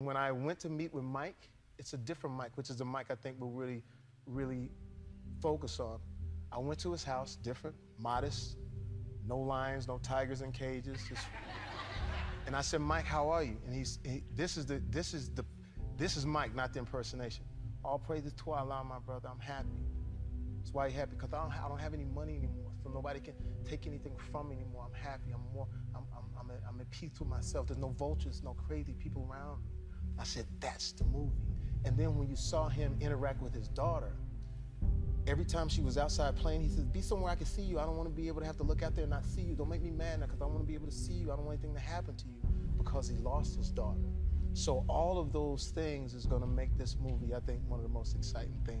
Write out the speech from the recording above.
When I went to meet with Mike, it's a different Mike, which is the Mike I think we'll really, really focus on. I went to his house, different, modest, no lions, no tigers in cages. Just... and I said, Mike, how are you? And he's, he, this is the, this is the, this is Mike, not the impersonation. All praises to Allah, my brother. I'm happy. That's why you're happy, because I don't, I don't have any money anymore, so nobody can take anything from me anymore. I'm happy. I'm more, I'm, I'm, I'm, at, I'm at peace with myself. There's no vultures, no crazy people around me. I said, that's the movie. And then when you saw him interact with his daughter, every time she was outside playing, he says, be somewhere I can see you. I don't want to be able to have to look out there and not see you. Don't make me mad now because I want to be able to see you. I don't want anything to happen to you because he lost his daughter. So all of those things is going to make this movie, I think, one of the most exciting things.